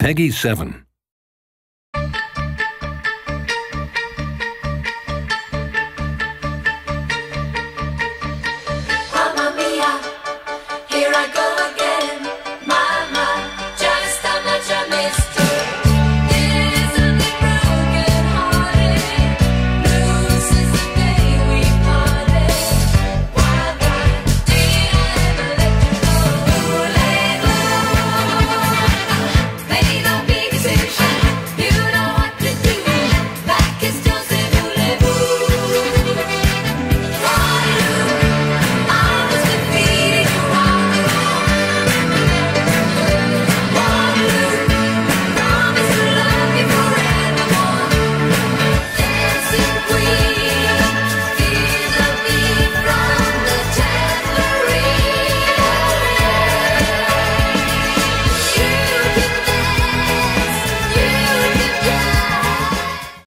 Peggy 7.